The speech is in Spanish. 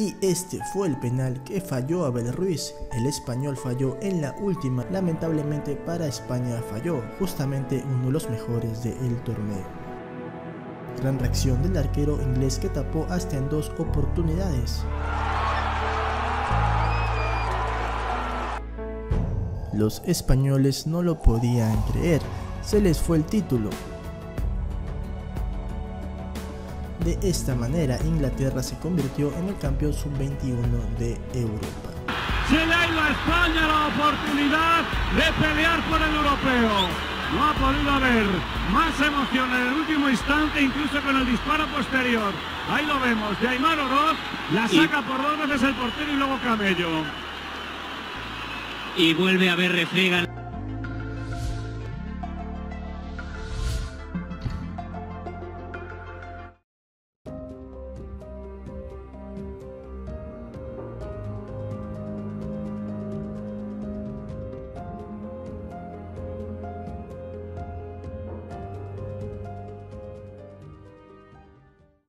Y este fue el penal que falló Abel Ruiz. El español falló en la última, lamentablemente para España falló, justamente uno de los mejores del torneo. Gran reacción del arquero inglés que tapó hasta en dos oportunidades. Los españoles no lo podían creer, se les fue el título. De esta manera, Inglaterra se convirtió en el campeón sub-21 de Europa. Se le ha ido a España la oportunidad de pelear por el europeo. No ha podido haber más emoción en el último instante, incluso con el disparo posterior. Ahí lo vemos, de Aymar Oroz, la saca por dos veces el portero y luego Camello y vuelve a ver refriega